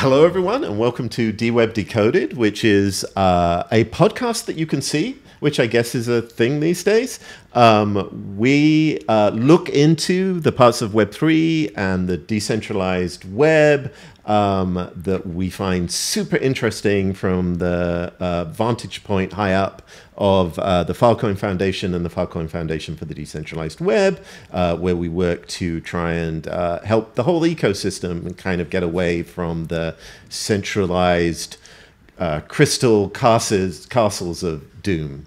Hello, everyone, and welcome to DWeb Decoded, which is uh, a podcast that you can see, which I guess is a thing these days. Um, we uh, look into the parts of Web3 and the decentralized web um, that we find super interesting from the uh, vantage point high up of uh, the Filecoin Foundation and the Filecoin Foundation for the Decentralized Web, uh, where we work to try and uh, help the whole ecosystem and kind of get away from the centralized uh, crystal castles, castles of doom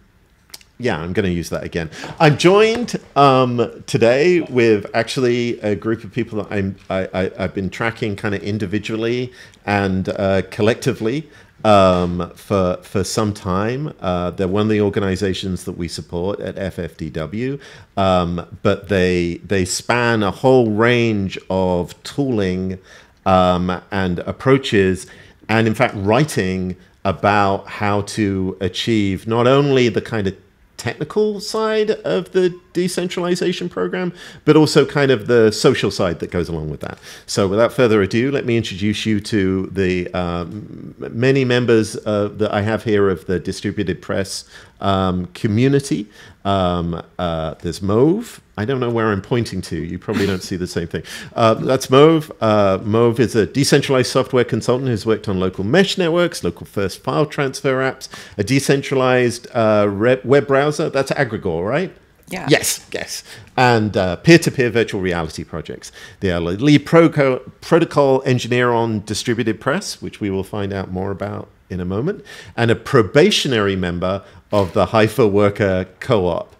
yeah, I'm going to use that again. I'm joined um, today with actually a group of people that I'm, I, have been tracking kind of individually and uh, collectively um, for for some time. Uh, they're one of the organizations that we support at FFDW, um, but they they span a whole range of tooling um, and approaches, and in fact, writing about how to achieve not only the kind of technical side of the decentralization program, but also kind of the social side that goes along with that. So, without further ado, let me introduce you to the um, many members uh, that I have here of the distributed press um, community. Um, uh, there's Mauve. I don't know where I'm pointing to. You probably don't see the same thing. Uh, that's Mauve. Uh, Mauve is a decentralized software consultant who's worked on local mesh networks, local first file transfer apps, a decentralized uh, web browser. That's Agregore, right? Yeah. Yes, yes. And uh, peer-to-peer virtual reality projects. They are lead protocol engineer on distributed press, which we will find out more about in a moment, and a probationary member of the Hypha Worker Co-op.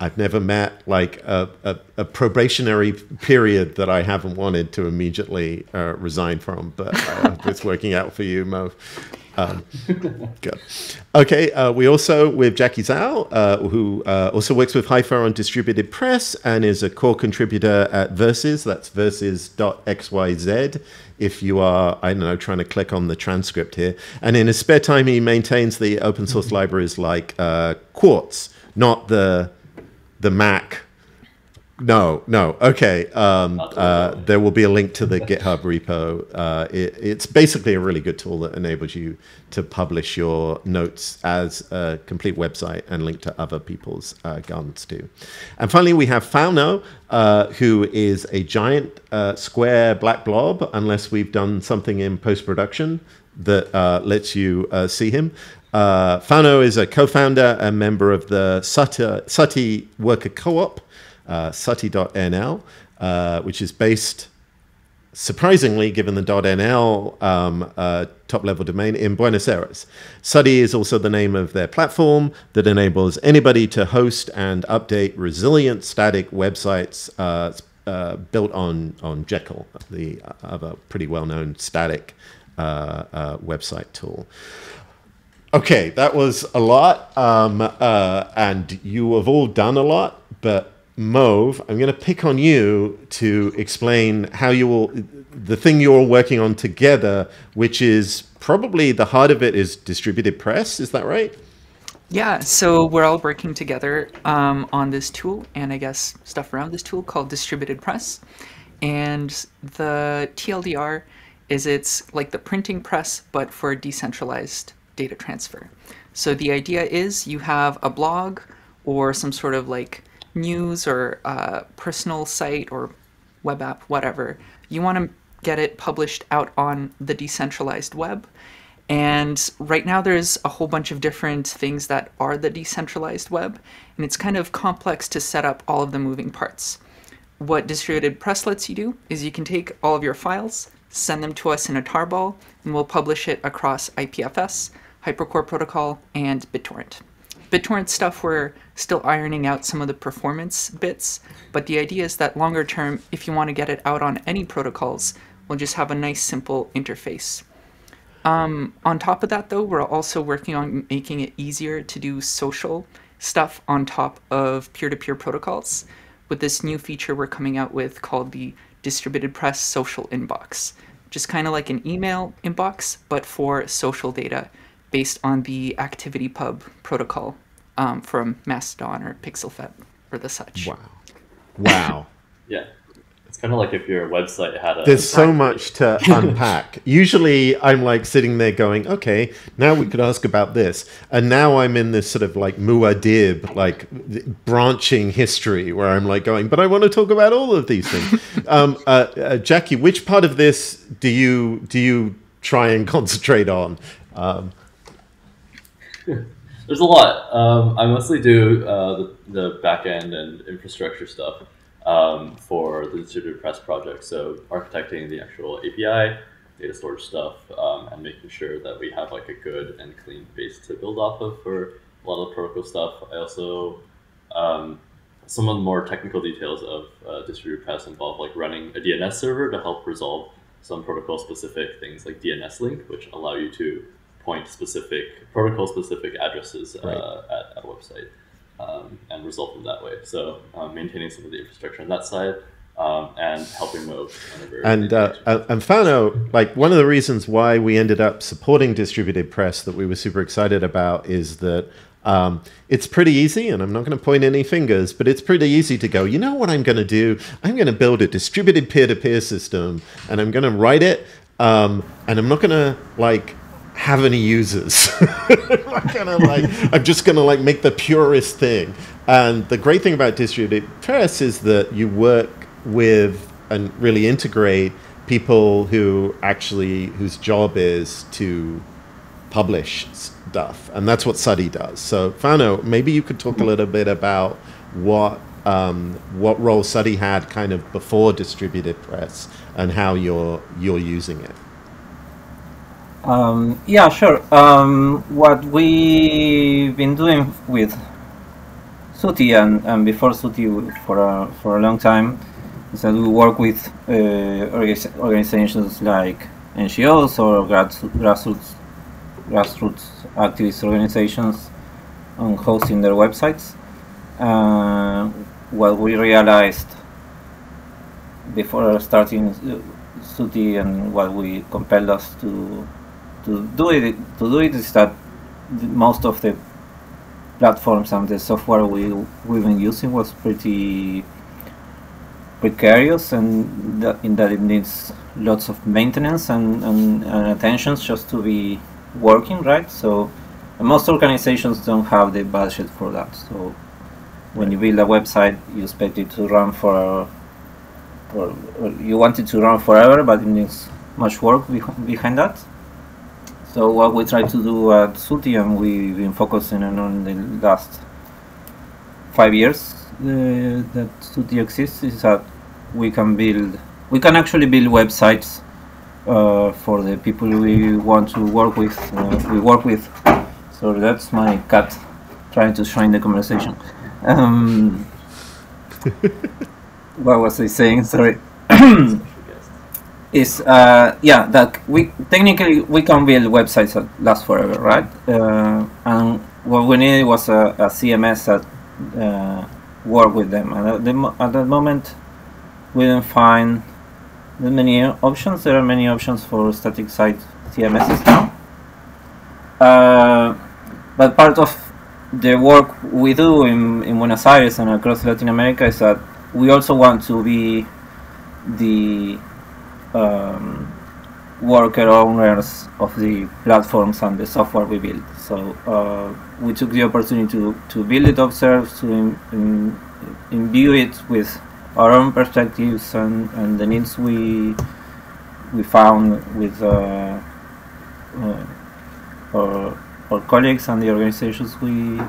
I've never met like a, a, a, probationary period that I haven't wanted to immediately uh, resign from, but uh, it's working out for you, Mo. Um, good. Okay, uh, we also with Jacky Zhao, uh, who uh, also works with Hypha on distributed press and is a core contributor at Verses. That's verses.xyz. If you are, I don't know, trying to click on the transcript here. And in his spare time, he maintains the open source libraries like uh, Quartz, not the the Mac no, no. Okay. Um, uh, there will be a link to the GitHub repo. Uh, it, it's basically a really good tool that enables you to publish your notes as a complete website and link to other people's uh, guns too. And finally, we have Fauno, uh, who is a giant uh, square black blob, unless we've done something in post production that uh, lets you see him. Fauno is a co founder and member of the Sutty, Sutty Worker Co op uh, sutty.nl, uh, which is based, surprisingly, given the .nl um, uh, top-level domain in Buenos Aires. Sutty is also the name of their platform that enables anybody to host and update resilient static websites uh, uh, built on, on Jekyll, the other pretty well-known static uh, website tool. Okay, that was a lot, um, and you have all done a lot, but Mauve, I'm going to pick on you to explain how you will, the thing you're all working on together, which is probably the heart of it is distributed press. Is that right? Yeah, so we're all working together um, on this tool and I guess stuff around this tool called distributed press. And the TLDR is it's like the printing press, but for decentralized data transfer. So the idea is you have a blog or some sort of like news or uh, personal site or web app, whatever, you want to get it published out on the decentralized web. And right now, there's a whole bunch of different things that are the decentralized web, and it's kind of complex to set up all of the moving parts. What distributed press lets you do is you can take all of your files, send them to us in a tarball, and we'll publish it across IPFS, Hypercore Protocol, and BitTorrent. BitTorrent stuff, we're still ironing out some of the performance bits, but the idea is that longer term, if you want to get it out on any protocols, we'll just have a nice simple interface. Um, on top of that though, we're also working on making it easier to do social stuff on top of peer-to-peer -peer protocols with this new feature we're coming out with called the Distributed Press Social Inbox, just kind of like an email inbox, but for social data based on the ActivityPub protocol um, from Mastodon or PixelFed or the such. Wow. Wow. yeah. It's kind of like if your website had a. There's so much to unpack. Usually, I'm like sitting there going, "Okay, now we could ask about this," and now I'm in this sort of like Muad'Dib, like branching history, where I'm like going, "But I want to talk about all of these things." um, uh, uh, Jacky, which part of this do you do you try and concentrate on? Um, There's a lot. Um, I mostly do uh, the, the back end and infrastructure stuff um, for the distributed press project. So architecting the actual API, data storage stuff, um, and making sure that we have like a good and clean base to build off of for a lot of the protocol stuff. I also um, some of the more technical details of uh, distributed press involve like running a DNS server to help resolve some protocol specific things like DNSLink, which allow you to point specific protocol specific addresses uh, right. at, at a website um, and resolve them that way. So um, maintaining some of the infrastructure on that side. Um, and helping Mo. And uh, and Fauno, like one of the reasons why we ended up supporting distributed press that we were super excited about is that um, it's pretty easy, and I'm not going to point any fingers, but it's pretty easy to go, you know what I'm going to do? I'm going to build a distributed peer to peer system, and I'm going to write it, um, and I'm not going to like have any users. I'm gonna like I'm just gonna like make the purest thing. And the great thing about distributed press is that you work with and really integrate people who actually whose job is to publish stuff, and that's what Sutty does. So Fauno, maybe you could talk a little bit about what um, what role Sutty had kind of before distributed press and how you're you're using it. Um, yeah, sure. Um, what we've been doing with Sutty and, and before Sutty for a, for a long time is that we work with uh, organizations like NGOs or grassroots, grassroots activist organizations on hosting their websites. Uh, what we realized before starting Sutty and what we compelled us to to do it to do it is that most of the platforms and the software we we've been using was pretty precarious and that in that it needs lots of maintenance and, and, and attention just to be working right? So most organizations don't have the budget for that. So when you build a website you expect it to run for, for you want it to run forever but it needs much work behind that so what we try to do at and we've been focusing on the last five years uh, that Sutty exists, is that we can build, we can actually build websites uh, for the people we want to work with. Uh, we work with. So that's my cat trying to shine the conversation. Um, what was I saying? Sorry. is uh, yeah that we technically we can build websites that last forever, right? Uh, and what we needed was a, a CMS that uh, work with them. And at, the, at that moment, we didn't find many options. There are many options for static site CMSs now. Uh, but part of the work we do in, in Buenos Aires and across Latin America is that we also want to be the um, worker owners of the platforms and the software we build. So uh, we took the opportunity to, to build it ourselves, to imbue it with our own perspectives and, and the needs we we found with uh, uh, our, our colleagues and the organizations we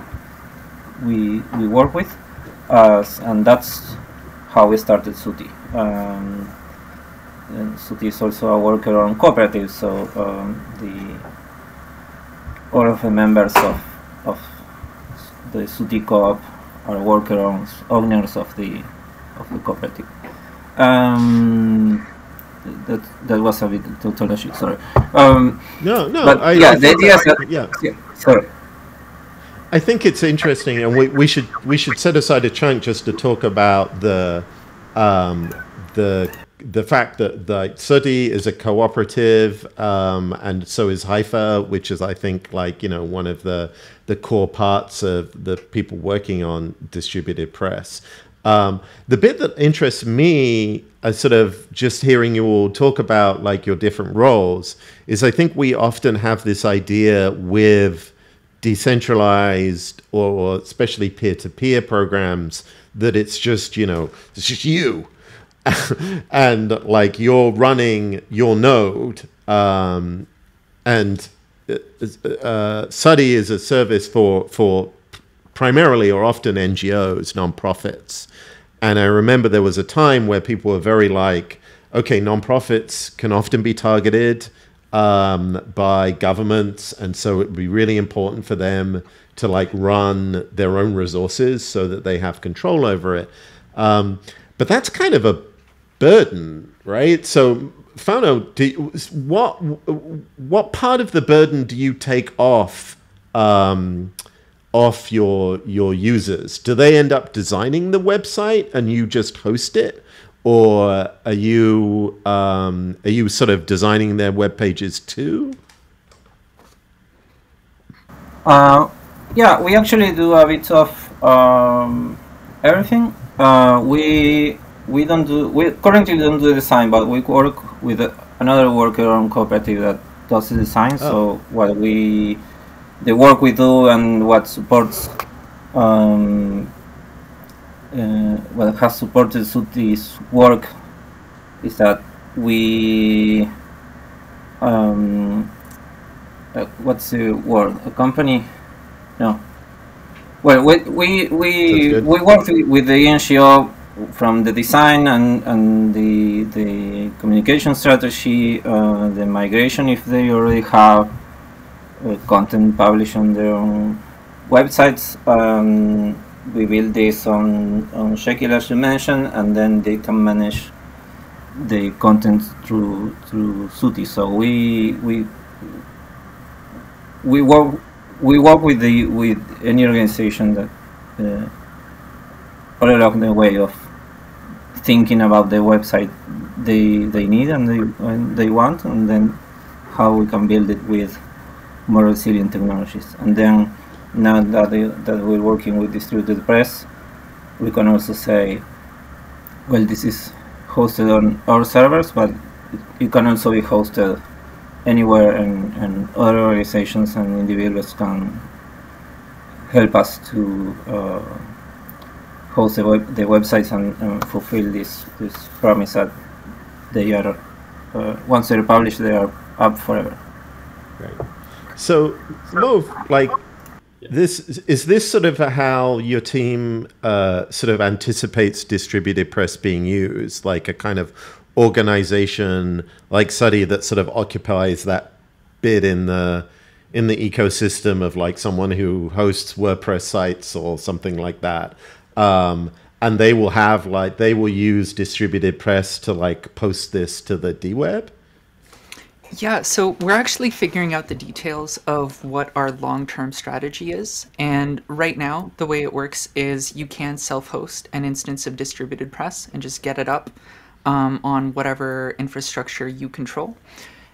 we we work with, and that's how we started Sutty. Um, and Sutty is also a worker on cooperative, so um, the all of the members of of the Sutty co-op are worker owners of the of the cooperative. Um, that that was a bit tautology. Sorry. Um, no, no. But I, yeah, I the idea that, yeah. yeah. Sorry. I think it's interesting, and we, we should we should set aside a chunk just to talk about the um, the the fact that the Sutty is a cooperative, um, and so is Hypha, which is, I think, like you know, one of the the core parts of the people working on distributed press. Um, the bit that interests me, uh, sort of just hearing you all talk about like your different roles, is I think we often have this idea with decentralized or especially peer-to-peer programs that it's just you know it's just you and like you're running your node um, and uh, uh, Sutty is a service for for primarily or often NGOs, nonprofits. And I remember there was a time where people were very like, okay, nonprofits can often be targeted um, by governments, and so it would be really important for them to like run their own resources so that they have control over it. Um, but that's kind of a burden, right? So, Fauno, you, what what part of the burden do you take off um, off your your users? Do they end up designing the website and you just host it, or are you um, are you sort of designing their web pages too? Uh, yeah, we actually do a bit of um, everything. Uh, we we don't do we currently don't do design, but we work with another worker on cooperative that does the design. Oh. So what we the work we do and what supports um, uh, what has supported Sutty's work is that we um, uh, what's the word a company no. Well, we we we, we worked with the NGO from the design and, and the the communication strategy, uh, the migration if they already have uh, content published on their own websites. Um, we build this on on Jekyll as you mentioned, and then they can manage the content through through Sutty. So we we we work we work with the with any organization that uh, all along the way of thinking about the website they they need and they and they want, and then how we can build it with more resilient technologies. And then now that they, that we're working with distributed press, we can also say, well, this is hosted on our servers, but it can also be hosted anywhere and, and other organizations and individuals can help us to uh, host the, web, the websites and, and, fulfill this, this promise that they are, uh, once they're published, they are up forever. Right. So, Mo, like, this is this sort of how your team uh, sort of anticipates distributed press being used, like a kind of organization like Sutty that sort of occupies that bit in the in the ecosystem of like someone who hosts WordPress sites or something like that. Um, and they will have like they will use distributed press to like post this to the dweb. Yeah, so we're actually figuring out the details of what our long-term strategy is. And right now, the way it works is you can self-host an instance of distributed press and just get it up um, on whatever infrastructure you control.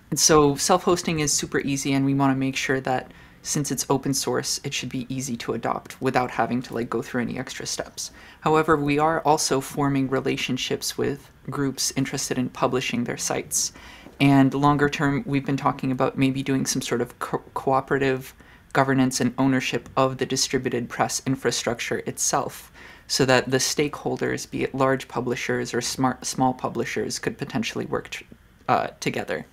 And so self-hosting is super easy and we want to make sure that since it's open source, it should be easy to adopt without having to like go through any extra steps. However, we are also forming relationships with groups interested in publishing their sites. And longer term, we've been talking about maybe doing some sort of co cooperative governance and ownership of the distributed press infrastructure itself so that the stakeholders, be it large publishers or smart small publishers, could potentially work uh, together.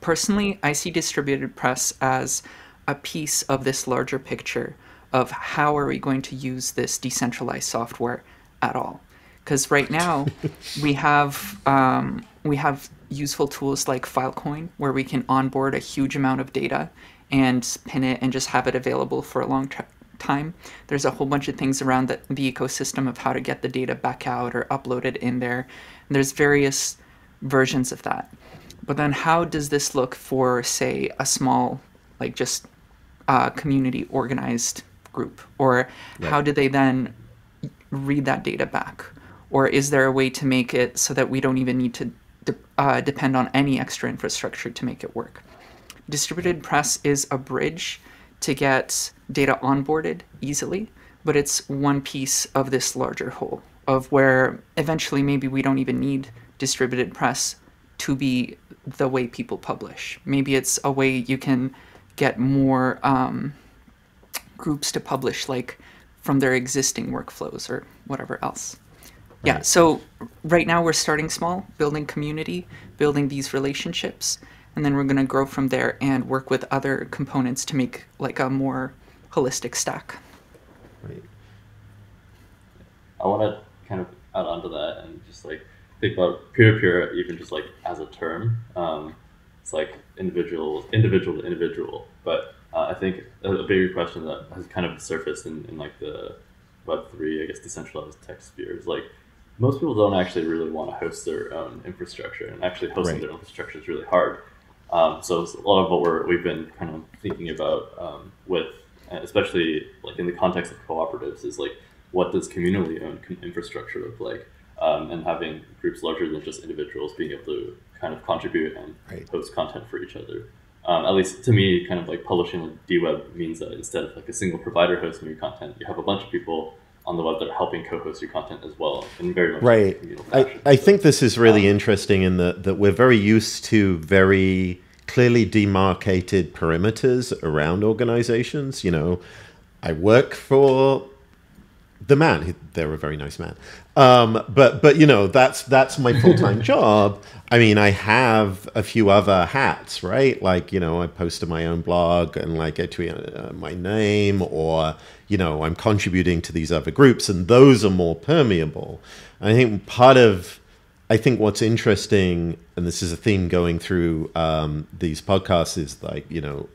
Personally, I see distributed press as a piece of this larger picture of how are we going to use this decentralized software at all. Because right now we have um, we have useful tools like Filecoin where we can onboard a huge amount of data and pin it and just have it available for a long time. There's a whole bunch of things around the, the ecosystem of how to get the data back out or upload it in there. And there's various versions of that. But then how does this look for, say, a small, like just uh, community organized group? Or right. how do they then read that data back? Or is there a way to make it so that we don't even need to de uh, depend on any extra infrastructure to make it work? Distributed press is a bridge to get data onboarded easily, but it's one piece of this larger whole. of where eventually maybe we don't even need distributed press to be the way people publish. Maybe it's a way you can get more um, groups to publish, like from their existing workflows or whatever else. Yeah, so right now we're starting small, building community, building these relationships, and then we're going to grow from there and work with other components to make like a more holistic stack. Right. I want to kind of add on to that and just like think about peer to peer, even just like as a term. Um, it's like individual, individual to individual. But uh, I think a, a bigger question that has kind of surfaced in, in like the Web three, I guess, decentralized tech sphere is like most people don't actually really want to host their own infrastructure, and actually hosting Right. their infrastructure is really hard. Um, so a lot of what we're, we've been kind of thinking about um, with, especially like in the context of cooperatives, is like what does communally owned infrastructure look like, um, and having groups larger than just individuals being able to kind of contribute and Right. post content for each other. Um, at least to me, kind of like publishing with DWeb means that instead of like a single provider hosting your content, you have a bunch of people on the web that are helping co-host your content as well in very much Right. I. I think this is really interesting in that, that we're very used to very clearly demarcated perimeters around organizations. You know, I work for the man. He- They're a very nice man. Um, but but you know that's that's my full time job. I mean, I have a few other hats, right? Like you know, I post to my own blog and like I tweet uh, my name, or you know, I'm contributing to these other groups, and those are more permeable. I think part of I think what's interesting, and this is a theme going through um, these podcasts, is like you know,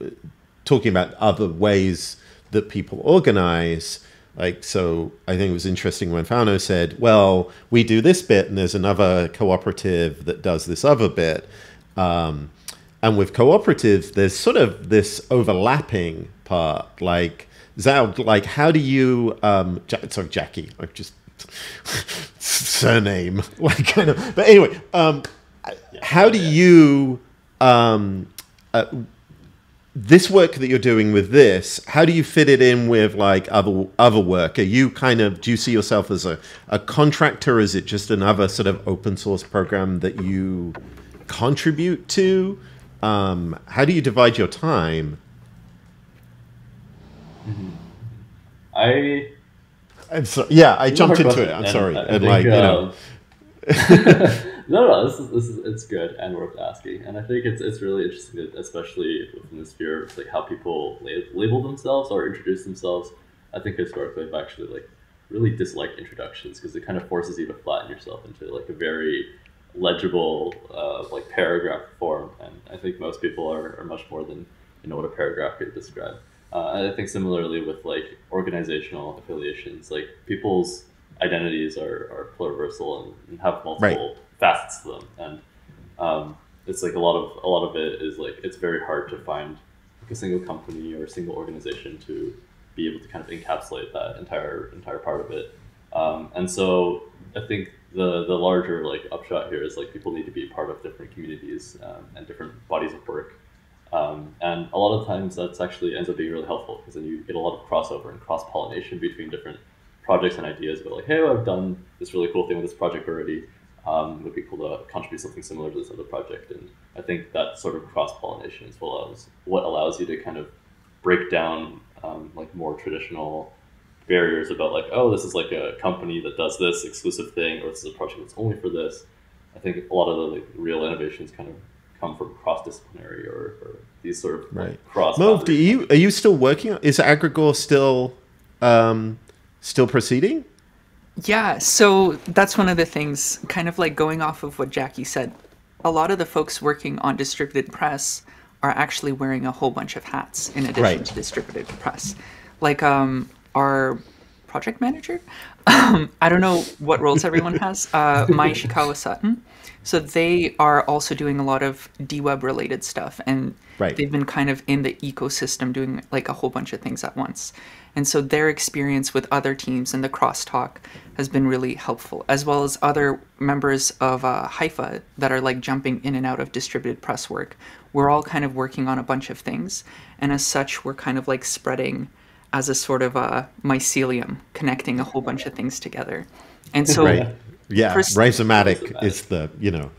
talking about other ways that people organize. Like so, I think it was interesting when Fauno said, "Well, we do this bit, and there's another cooperative that does this other bit." Um, and with cooperatives, there's sort of this overlapping part. Like, Zal, like, how do you? Um, ja- sorry, Jacky. I just surname, like, kind of. But anyway, um, how do you? Um, uh, this work that you're doing with this, how do you fit it in with like other other work? Are you kind of do you see yourself as a, a contractor? Is it just another sort of open source program that you contribute to? Um, how do you divide your time? I I'm sorry. Yeah, I jumped into it. I'm sorry. I And think, like you know, um, no, no, this is this is it's good and worth asking, and I think it's it's really interesting, that, especially within the sphere of like how people la- label themselves or introduce themselves. I think historically, I've actually like really disliked introductions because it kind of forces you to flatten yourself into like a very legible uh, like paragraph form, and I think most people are, are much more than you know what a paragraph could describe. Uh, and I think similarly with like organizational affiliations, like people's identities are, are pluriversal and, and have multiple facets to them, and um, it's like a lot of a lot of it is like it's very hard to find like a single company or a single organization to be able to kind of encapsulate that entire entire part of it. Um, and so I think the the larger like upshot here is like people need to be part of different communities um, and different bodies of work. Um, and a lot of times that's actually ends up being really helpful because then you get a lot of crossover and cross pollination between different projects and ideas. But like, hey, I've done this really cool thing with this project already. Um, would be cool to contribute something similar to this other project. And I think that sort of cross pollination is what allows what allows you to kind of break down um, like more traditional barriers about like, oh, this is like a company that does this exclusive thing, or this is a project that's only for this. I think a lot of the like, real innovations kind of come from cross disciplinary or, or these sort of like, Right. cross. Mauve, do you are you still working? Is Agregore still um, still proceeding? Yeah, so that's one of the things, kind of like going off of what Jacky said. A lot of the folks working on distributed press are actually wearing a whole bunch of hats in addition Right. to distributed press. Like um, our project manager, um, I don't know what roles everyone has, uh, Mai Ishikawa Sutton. So they are also doing a lot of DWeb related stuff, and Right. they've been kind of in the ecosystem doing like a whole bunch of things at once. And so their experience with other teams and the crosstalk has been really helpful, as well as other members of uh, Hypha that are like jumping in and out of distributed press work. We're all kind of working on a bunch of things, and as such, we're kind of like spreading as a sort of a mycelium, connecting a whole bunch of things together. And so, Right. Yeah, Rhizomatic is the you know.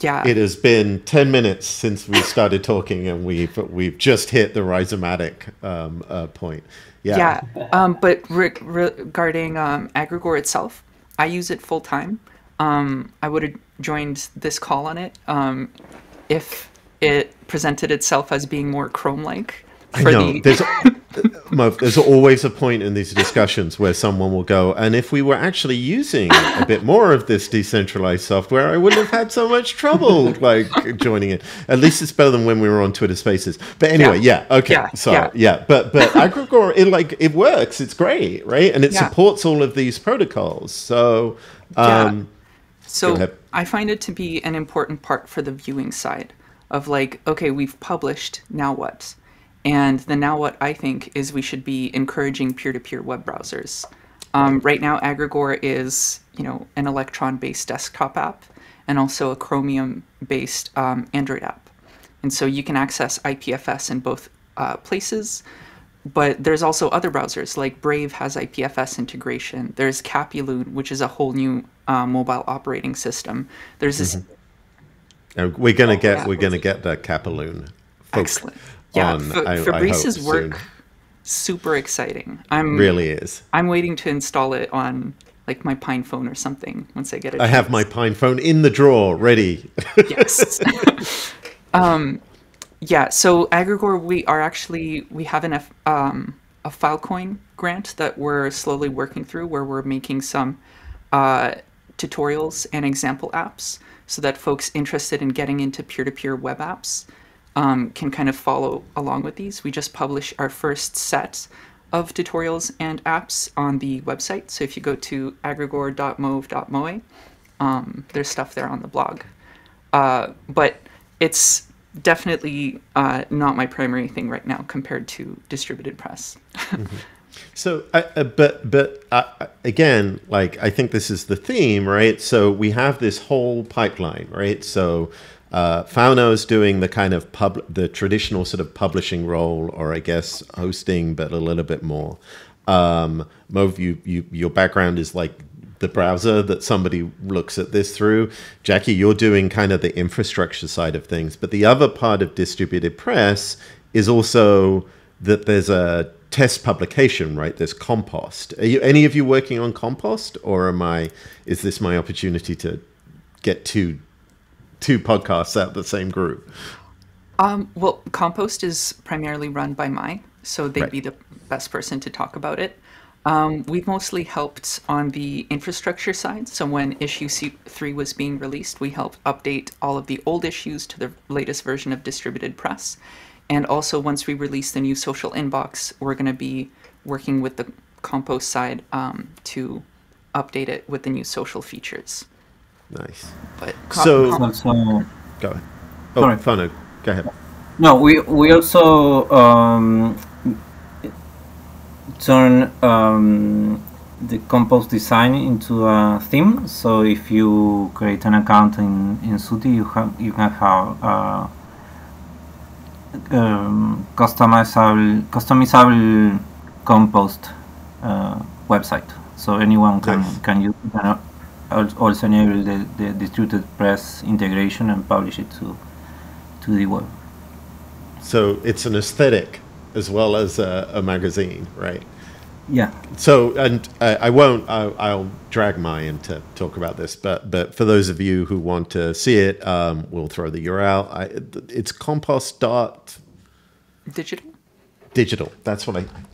yeah, It has been ten minutes since we started talking, and we've we've just hit the Rhizomatic um, uh, point. Yeah. Yeah, um, but re- regarding um, Agregore itself, I use it full time. Um, I would have joined this call on it um, if it presented itself as being more Chrome-like. I know. There's, Mo, there's always a point in these discussions where someone will go, and if we were actually using a bit more of this decentralized software, I wouldn't have had so much trouble like joining it. At least it's better than when we were on Twitter Spaces. But anyway, yeah, Yeah. okay, Yeah, so yeah. yeah, but but Agregore, it like it works. It's great, right? And it supports all of these protocols. So um, So. I find it to be an important part for the viewing side of like, okay, we've published, now what? And the now what I think is we should be encouraging peer-to-peer web browsers. Um, right now, Agregore is, you know, an Electron-based desktop app and also a Chromium-based um, Android app. And so you can access IPFS in both uh, places, but there's also other browsers like Brave has IPFS integration. There's Capyloon, which is a whole new uh, mobile operating system. There's this uh, we're gonna get yeah. we're gonna get the Capyloon. folk excellent. Yeah, on, Fa- I- I Fabrice's hope, work soon. super exciting. I'm really is. I'm waiting to install it on like my PinePhone or something once I get it. I have my PinePhone in the drawer, ready. yes. um, yeah. So Agregore, we are actually we have an F, um, a Filecoin grant that we're slowly working through, where we're making some uh, tutorials and example apps, so that folks interested in getting into peer-to-peer web apps um, can kind of follow along with these. We just published our first set of tutorials and apps on the website. So if you go to agregore.mauve.moe, um, there's stuff there on the blog. Uh, but it's definitely uh, not my primary thing right now compared to distributed press. So, uh, uh, but but uh, again, like I think this is the theme, right? So we have this whole pipeline, right? So uh, Fauno is doing the kind of pub, the traditional sort of publishing role, or I guess hosting, but a little bit more. Um, you, you your background is like the browser that somebody looks at this through. Jacky, you're doing kind of the infrastructure side of things, but the other part of distributed press is also that there's a test publication, right? There's compost. Are you any of you working on compost, or am I? Is this my opportunity to get two two podcasts out of the same group? Um, well, Compost is primarily run by Mai, so they'd Right. be the best person to talk about it. Um, we've mostly helped on the infrastructure side. So when issue 3 was being released, we helped update all of the old issues to the latest version of distributed press. And also, once we release the new social inbox, we're going to be working with the Compost side um, to update it with the new social features. Nice. But So- Also, Go ahead. Oh, Sorry. Fauno, go ahead. no, we we also um, turn um, the compost design into a theme. So if you create an account in in Sutty, you have you can have a um, customizable customizable compost uh, website. So anyone can Nice. can use it and al- also enable the, the distributed press integration and publish it to to the web. So it's an aesthetic as well as a, a magazine, right? Yeah. So, and I, I won't. I, I'll drag Mai in to talk about this, but but for those of you who want to see it, um, we'll throw the URL. I, it's compost dot digital? digital. That's what I top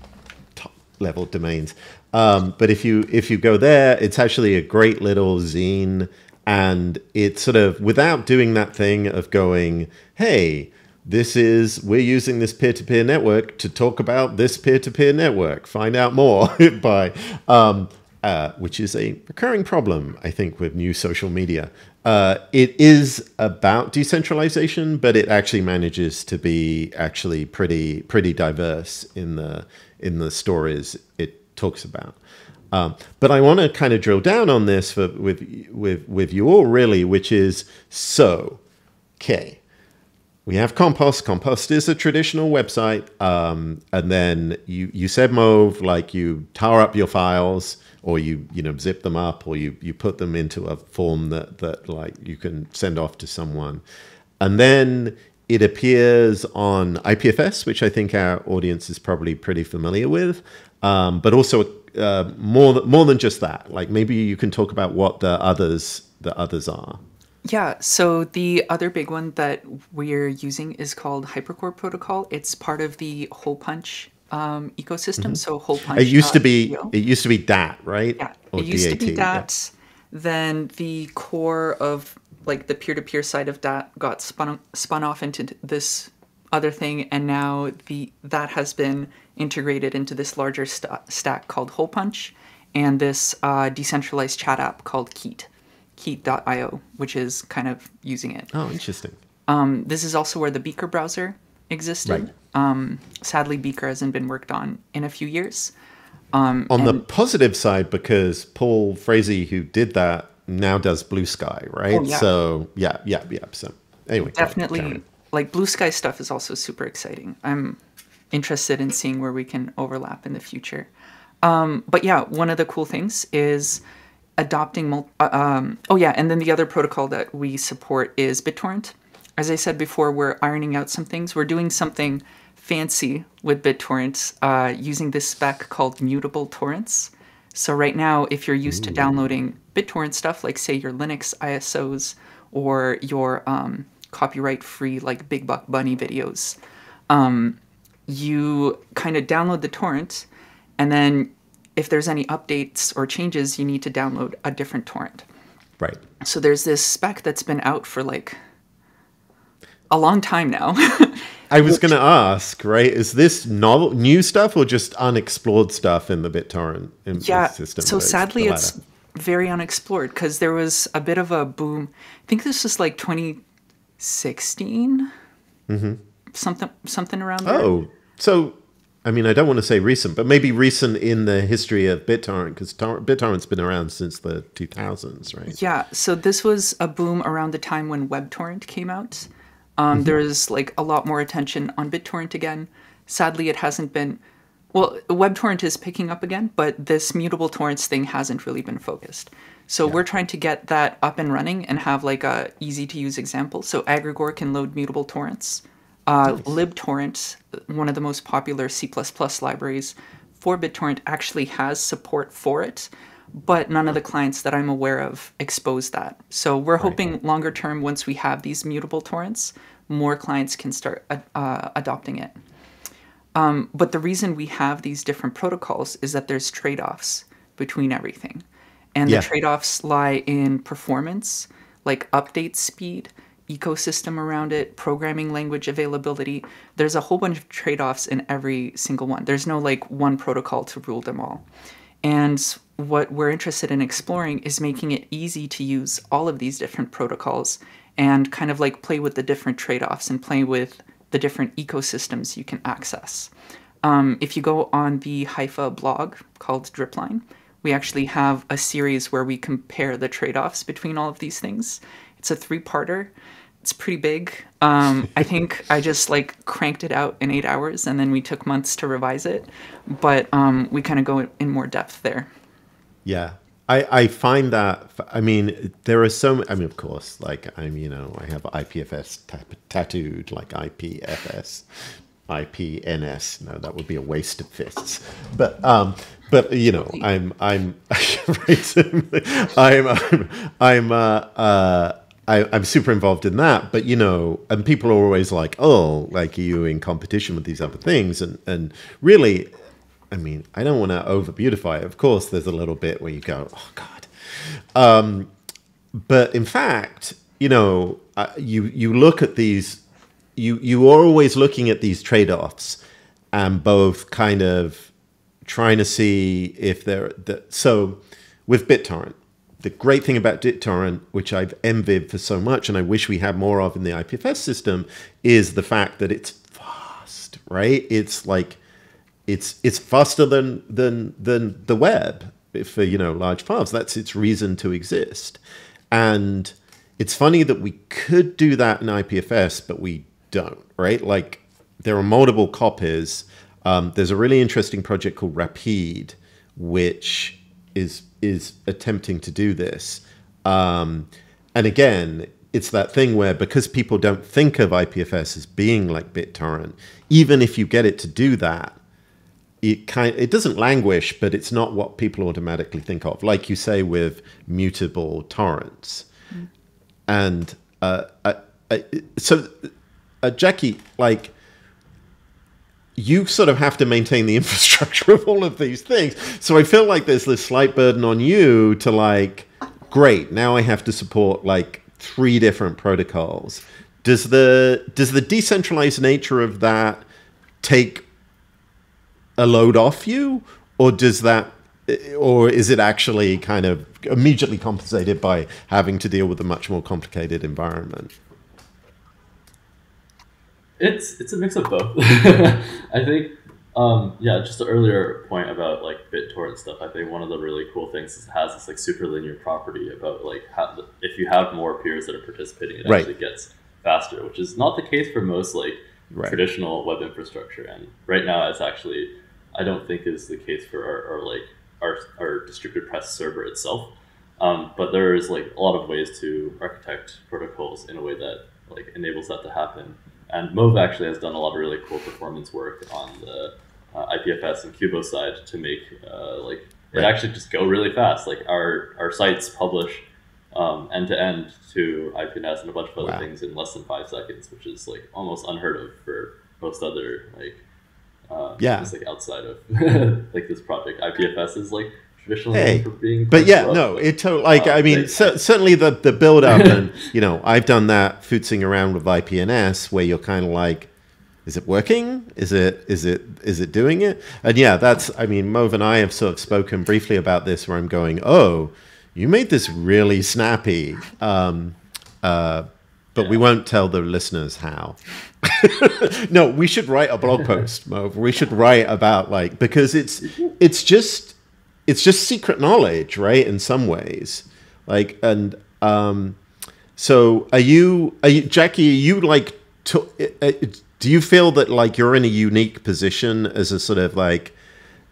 level domains. Um, but if you if you go there, it's actually a great little zine, and it's sort of without doing that thing of going, hey. This is we're using this peer-to-peer network to talk about this peer-to-peer network. Find out more by um, uh, which is a recurring problem, I think, with new social media. Uh, it is about decentralization, but it actually manages to be actually pretty pretty diverse in the in the stories it talks about. Um, but I want to kind of drill down on this for, with with with you all really, which is so okay we have Compost. Compost is a traditional website, um, and then you you said Mauve like you tar up your files, or you you know zip them up, or you you put them into a form that that like you can send off to someone, and then it appears on IPFS, which I think our audience is probably pretty familiar with, um, but also uh, more more than just that. Like maybe you can talk about what the others the others are. Yeah, so the other big one that we're using is called Hypercore Protocol. It's part of the Holepunch um, ecosystem. So Holepunch. It used to uh, be io. it used to be DAT, right? Yeah, Or it used to be DAT, yeah. that. Then the core of like the peer-to-peer side of that got spun spun off into this other thing, and now the that has been integrated into this larger sta stack called Holepunch, and this uh, decentralized chat app called Keet, Keet.io, which is kind of using it. Oh, interesting. Um, this is also where the Beaker browser existed. Right. Um, sadly, Beaker hasn't been worked on in a few years. Um, On the positive side, because Paul Frazee, who did that, now does Bluesky, right? Oh, yeah. So yeah, yeah, yeah. So anyway, definitely on. like Bluesky stuff is also super exciting i'm interested in seeing where we can overlap in the future um, but yeah one of the cool things is adopting mul- uh, um, oh yeah and then the other protocol that we support is bittorrent as i said before we're ironing out some things we're doing something fancy with bittorrent uh, using this spec called mutable torrents so right now if you're used to downloading bittorrent stuff like say your linux isos or your um, copyright free like big buck bunny videos um, you kind of download the torrent and then if there's any updates or changes you need to download a different torrent right. so there's this spec that's been out for like a long time now I was going to ask, right? Is this novel, new stuff, or just unexplored stuff in the BitTorrent in- yeah system? so sadly it's very unexplored because there was a bit of a boom i think this was like 2016 something something around there. Mm-hmm. Oh, so I mean, I don't want to say recent, but maybe recent in the history of BitTorrent because tor- BitTorrent's been around since the 2000s, right? Yeah, so this was a boom around the time when WebTorrent came out. Um, There was like a lot more attention on BitTorrent again. Sadly, it hasn't been. Well, WebTorrent is picking up again, but this mutable torrents thing hasn't really been focused. So we're trying to get that up and running and have like a easy to use example. So Agregore can load mutable torrents. Uh, LibTorrent, one of the most popular C++ libraries for BitTorrent, actually has support for it, but none of the clients that I'm aware of expose that. So we're hoping longer term, once we have these mutable torrents, more clients can start uh, adopting it. Um, but the reason we have these different protocols is that there's trade offs between everything. And Yeah. the trade offs lie in performance, like update speed, ecosystem around it, programming language availability. There's a whole bunch of trade offs in every single one. There's no like one protocol to rule them all. And what we're interested in exploring is making it easy to use all of these different protocols and kind of like play with the different trade offs and play with the different ecosystems you can access. Um, if you go on the Hypha blog called Dripline, we actually have a series where we compare the trade offs between all of these things. It's a three parter. It's pretty big. Um, I think I just like cranked it out in eight hours and then we took months to revise it. But um, we kind of go in more depth there. Yeah. I, I find that, I mean, there are so I mean, of course, like, I'm, you know, I have IPFS ta- tattooed, like IPFS, IPNS. No, that would be a waste of fists. But, um, but you know, I'm, I'm, I'm, I'm, I'm, uh, uh, I, I'm super involved in that, but you know, and people are always like, "Oh, like are you in competition with these other things?" And and really, I mean, I don't want to over beautify it. Of course, there's a little bit where you go, "Oh God," um, but in fact, you know, uh, you you look at these, you you are always looking at these trade offs, and both kind of trying to see if they're the, so with BitTorrent. The great thing about BitTorrent, which I've envied for so much, and I wish we had more of in the IPFS system, is the fact that it's fast, right? It's like it's it's faster than than than the web for you know large files. That's its reason to exist, and it's funny that we could do that in IPFS, but we don't, right? Like there are multiple copies. Um, there's a really interesting project called Rapide, which is is attempting to do this. Um, and again, it's that thing where because people don't think of IPFS as being like BitTorrent, even if you get it to do that, it kind it doesn't languish, but it's not what people automatically think of. Like you say with mutable torrents, mm. and uh, uh, uh, so uh, Jacky, like you sort of have to maintain the infrastructure of all of these things. So I feel like there's this slight burden on you to like, great, now I have to support like three different protocols. Does the does the decentralized nature of that take a load off you, or does that, or is it actually kind of immediately compensated by having to deal with a much more complicated environment? It's it's a mix of both. I think um, yeah, just the earlier point about like BitTorrent stuff. I think one of the really cool things is it has this like super linear property about like how, if you have more peers that are participating, it right. actually gets faster, which is not the case for most like right. traditional web infrastructure. And right now, it's actually I don't think is the case for our, our like our, our distributed press server itself. Um, but there is like a lot of ways to architect protocols in a way that like enables that to happen. And Mauve actually has done a lot of really cool performance work on the uh, IPFS and Kubo side to make uh, like right. it actually just go really fast. Like our our sites publish end to end to IPNS and a bunch of other wow. things in less than five seconds, which is like almost unheard of for most other like uh, yeah, just like outside of like this project. IPFS is like traditionally hey, for being but yeah no it totally like uh, i mean so, certainly the the build up and you know i've done that footsing around with ipns where you're kind of like is it working is it is it is it doing it and yeah that's i mean mauve and i have sort of spoken briefly about this where i'm going oh you made this really snappy um, uh, but yeah. we won't tell the listeners how no we should write a blog post mauve we should write about like because it's it's just it's just secret knowledge, right? In some ways, like and um, so are you? Are you, Jacky? Are you like? To, uh, do you feel that like you're in a unique position as a sort of like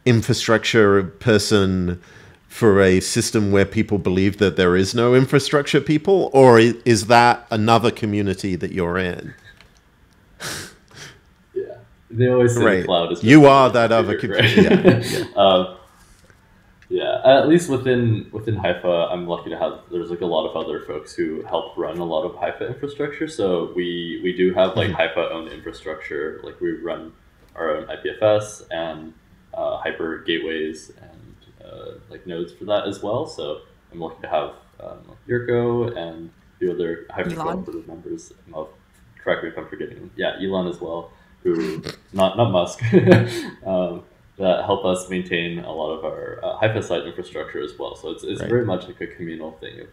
infrastructure person for a system where people believe that there is no infrastructure people, or is that another community that you're in? Yeah, they always say right. the cloud is. You are that other community. Right? Yeah, yeah. Um, yeah, at least within within Hypha, I'm lucky to have. There's like a lot of other folks who help run a lot of Hypha infrastructure. So we we do have like mm-hmm. Hypha owned infrastructure. Like we run our own IPFS and uh, Hyper gateways and uh, like nodes for that as well. So I'm lucky to have um, Yurko and the other Hypha collaborative members. Of, correct me if I'm forgetting. Them. Yeah, Elon as well. Who not not Musk. um, that help us maintain a lot of our uh, site infrastructure as well. So it's, it's right. very much like a communal thing of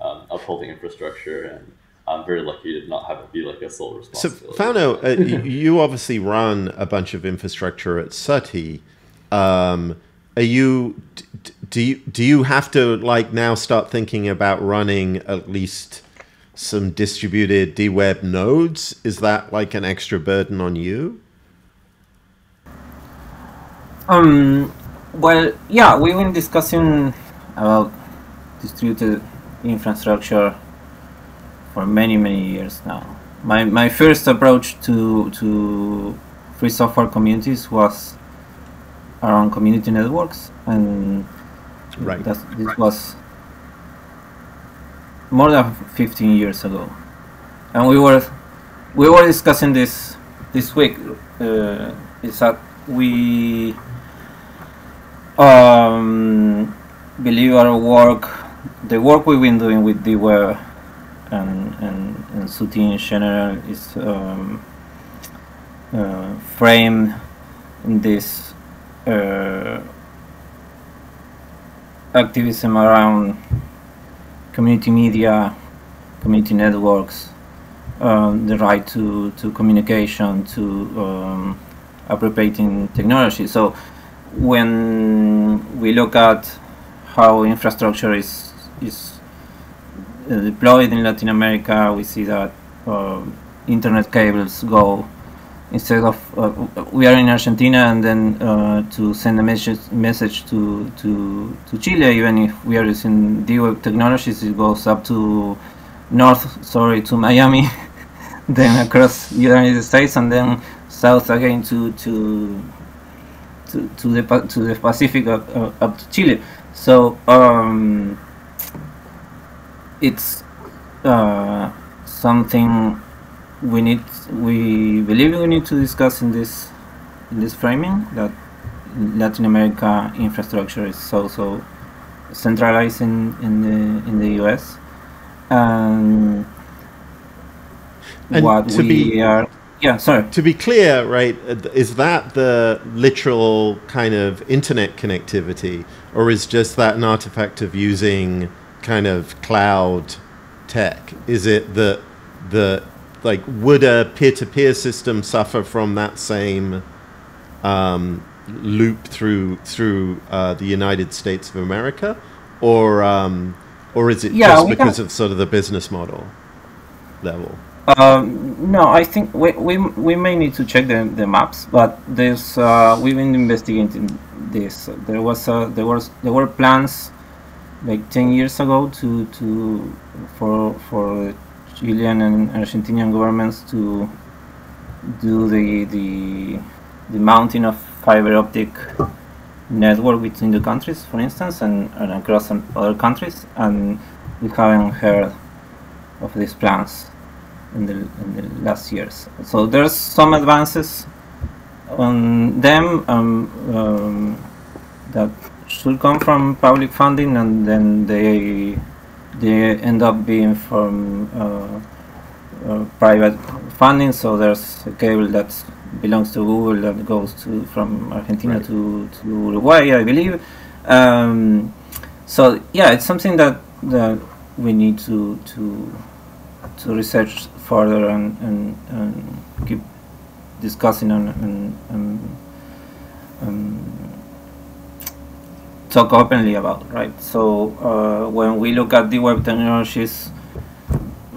um, upholding infrastructure and I'm very lucky to not have it be like a sole responsibility. So, Fauno, uh, you obviously run a bunch of infrastructure at Sutty. Um, are you do you do you have to like now start thinking about running at least some distributed dweb nodes? Is that like an extra burden on you? Um, well, yeah, we've been discussing about distributed infrastructure for many, many years now. My, my first approach to, to free software communities was around community networks, and right. this right. was more than 15 years ago. And we were we were discussing this this week. Uh, is that we um, believe our work, the work we've been doing with DWeb and, and, and Sutty in general is um, uh, framed in this uh, activism around community media, community networks, um, the right to, to communication, to um, appropriating technology. So when we look at how infrastructure is is uh, deployed in Latin America, we see that uh, internet cables go instead of uh, we are in Argentina and then uh, to send a message message to to to Chile even if we are using D-Web technologies it goes up to north sorry to Miami then across United States and then south again to to to, to the to the Pacific up, uh, up to Chile. So um, it's uh, something we need we believe we need to discuss in this in this framing that Latin America infrastructure is also so centralized in, in the in the US and, And what to we be- are yeah sorry To be clear, right, is that the literal kind of internet connectivity, or is just that an artifact of using kind of cloud tech? Is it that the like would a peer-to-peer system suffer from that same um, loop through through uh, the United States of America, or um, or is it Yeah, just because of sort of the business model level? Um, no, I think we, we, we may need to check the, the maps, but there's uh, we've been investigating this. There was uh, there was there were plans like ten years ago to to for for Chilean and Argentinian governments to do the the the mounting of fiber optic network between the countries, for instance, and, and across other countries, and we haven't heard of these plans in the, in the last years. So there's some advances on them um, um, that should come from public funding, and then they they end up being from uh, uh, private funding. So there's a cable that belongs to Google that goes to from Argentina Right. to, to Uruguay, I believe. Um, so yeah, it's something that that we need to to to research further and, and, and keep discussing and, and, and, and talk openly about, right? So uh, when we look at the web technologies,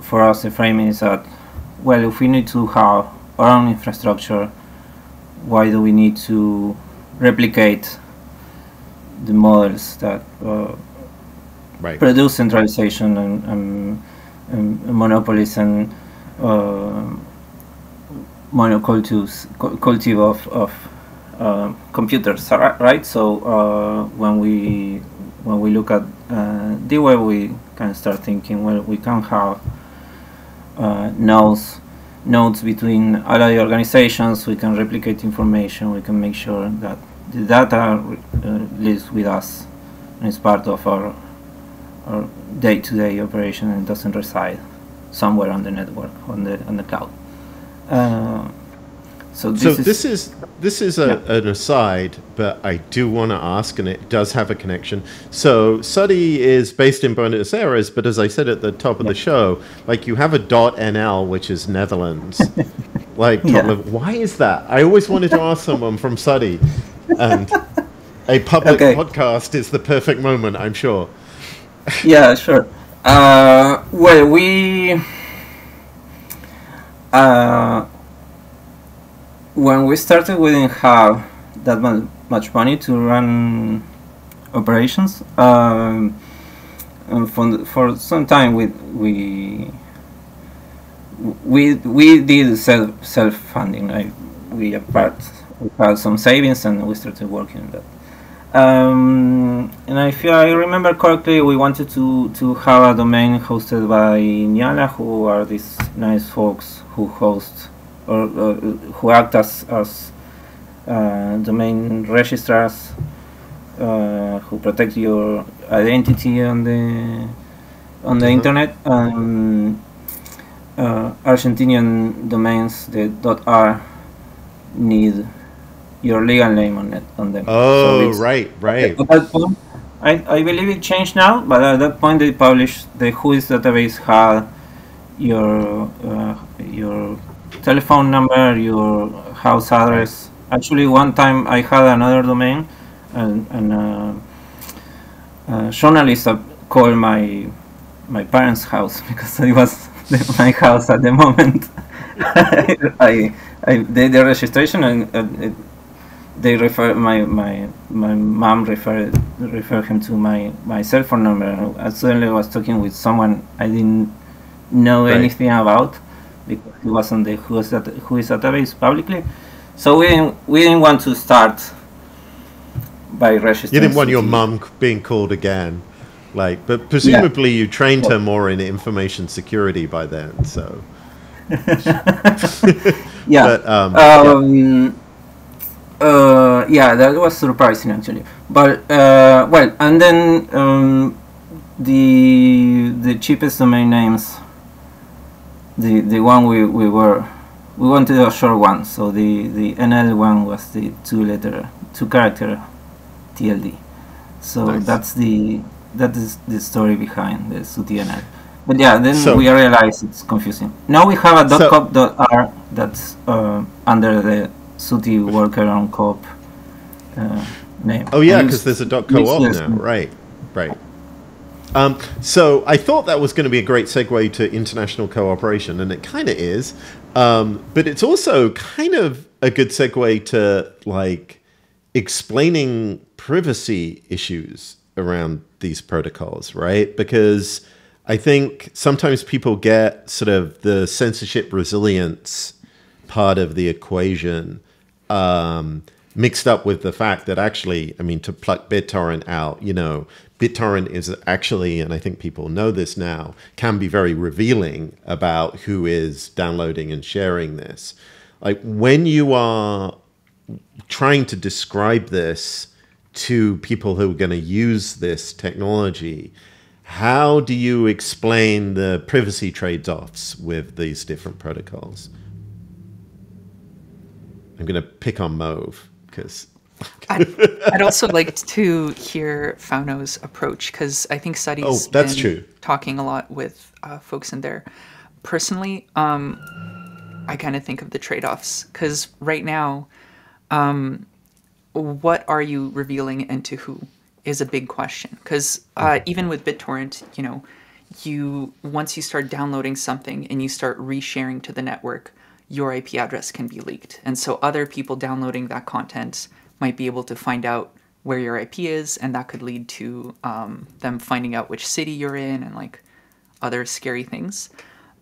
for us the framing is that, well, if we need to have our own infrastructure, why do we need to replicate the models that uh, Right. produce centralization and, and, and monopolies and uh, monocultives cultive of, of uh, computers, right? So uh, when we when we look at uh, D-Web, we can start thinking, well, we can have uh, nodes nodes between the organizations. We can replicate information. We can make sure that the data uh, lives with us and is part of our our day-to-day operation and doesn't reside somewhere on the network on the on the cloud. Uh, so this so is this is this is a, Yeah. an aside, but I do want to ask, and it does have a connection. So Sutty is based in Buenos Aires, but as I said at the top of the show, like you have a .nl, which is Netherlands. like, Yeah. level. why is that? I always wanted to ask someone from Sutty, and a public Okay. podcast is the perfect moment, I'm sure. yeah, sure. Uh, well, we uh, when we started, we didn't have that much money to run operations. Um, for for some time, we we we we did self self funding. Like we apart we had some savings and we started working on that. Um, and if I remember correctly, we wanted to, to have a domain hosted by Njalla, who are these nice folks who host or uh, who act as, as uh, domain registrars uh, who protect your identity on the on the Mhm. internet. Um, uh, Argentinian domains, the .r, need your legal name on it on them. Oh, it's- right, right. at that point, I, I believe it changed now, but at that point they published the Whois database had your uh, your telephone number, your house address. Actually, one time I had another domain, and, and uh, uh, journalist called my my parents' house because it was the, my house at the moment, I, I did the registration and uh, it, they refer my my my mom referred refer him to my my cell phone number. I suddenly was talking with someone I didn't know Right. anything about because he wasn't the who's that who is database publicly. So we didn't, we didn't want to start by registering. You didn't want your mum being called again, like. But presumably you trained her more in information security by then. So Yeah. But, um, um, uh, yeah, that was surprising actually. But uh, well, and then um, the the cheapest domain names, the the one we, we were we wanted a short one, so the the NL one was the two letter two character TLD. So Nice. that's the that is the story behind the SUTNL. But yeah, then So- we realized it's confusing. Now we have a So- .cop.r that's uh, under the Sutty worker on COP uh, name. Oh yeah, because there's a co-op now, right? Right. Um, so I thought that was going to be a great segue to international cooperation, and it kind of is. Um, but it's also kind of a good segue to like explaining privacy issues around these protocols, right? Because I think sometimes people get sort of the censorship resilience part of the equation um, mixed up with the fact that actually, I mean, to pluck BitTorrent out, you know, BitTorrent is actually, and I think people know this now, can be very revealing about who is downloading and sharing this. Like when you are trying to describe this to people who are going to use this technology, how do you explain the privacy trade offs with these different protocols? I'm going to pick on Mauve because. I'd, I'd also like to hear Fauno's approach because I think Sutty's Oh, that's true. talking a lot with uh, folks in there. Personally, um, I kind of think of the trade-offs because right now, um, what are you revealing and to who is a big question. Because uh, even with BitTorrent, you know, you once you start downloading something and you start resharing to the network, your IP address can be leaked, and so other people downloading that content might be able to find out where your IP is, and that could lead to um, them finding out which city you're in and like other scary things.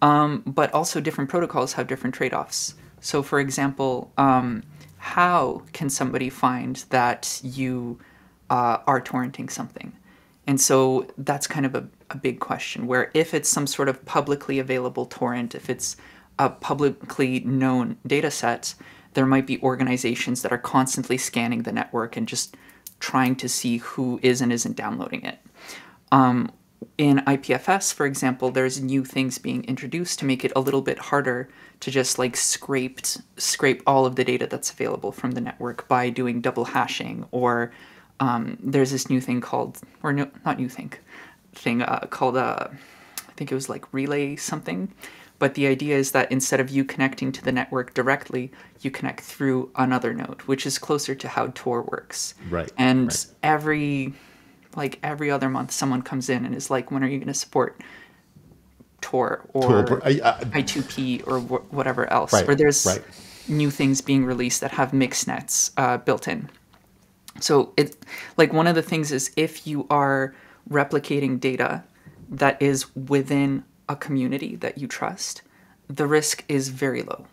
Um, but also, different protocols have different trade offs. So, for example, um, how can somebody find that you uh, are torrenting something? And so that's kind of a, a big question where if it's some sort of publicly available torrent, if it's a publicly known data set, there might be organizations that are constantly scanning the network and just trying to see who is and isn't downloading it. Um, in IPFS, for example, there's new things being introduced to make it a little bit harder to just like scraped scrape all of the data that's available from the network by doing double hashing or um, there's this new thing called or no not new thing thing uh, called uh, I think it was like relay something but the idea is that instead of you connecting to the network directly you connect through another node which is closer to how tor works Right, and right. every like every other month someone comes in and is like when are you going to support tor or Tor- I- I- i2p or wh- whatever else Right, or there's right. new things being released that have mixnets uh, built in so it like one of the things is if you are replicating data that is within a community that you trust, the risk is very low.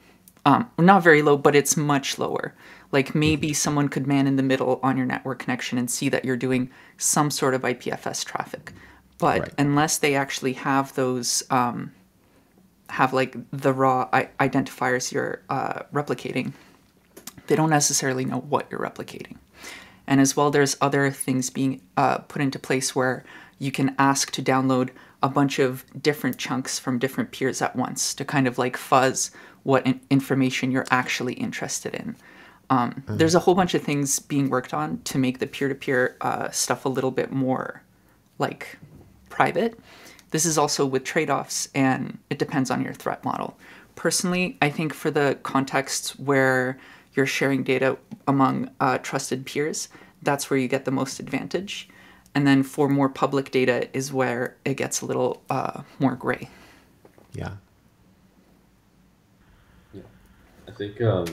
Um, not very low, but it's much lower. Like maybe someone could man in the middle on your network connection and see that you're doing some sort of IPFS traffic. But Right. unless they actually have those, um, have like the raw identifiers you're uh, replicating, they don't necessarily know what you're replicating. And as well, there's other things being uh, put into place where you can ask to download a bunch of different chunks from different peers at once to kind of like fuzz what in- information you're actually interested in. Um, There's a whole bunch of things being worked on to make the peer-to-peer uh, stuff a little bit more like private. This is also with trade-offs, and it depends on your threat model. Personally, I think for the contexts where you're sharing data among uh, trusted peers, that's where you get the most advantage. And then for more public data is where it gets a little uh, more gray. Yeah. Yeah. I think um,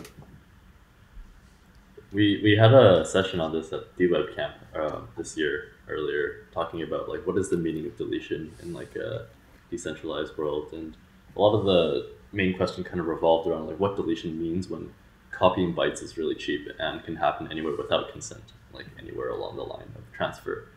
we we had a session on this at DWeb Camp uh, this year earlier, talking about like what is the meaning of deletion in like a decentralized world, and a lot of the main question kind of revolved around like what deletion means when copying bytes is really cheap and can happen anywhere without consent, like anywhere along the line of transfer.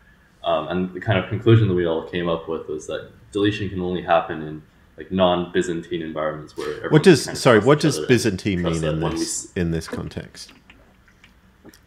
Um, and the kind of conclusion that we all came up with was that deletion can only happen in like non-Byzantine environments where what does kind of sorry what does Byzantine mean in when we this in this context?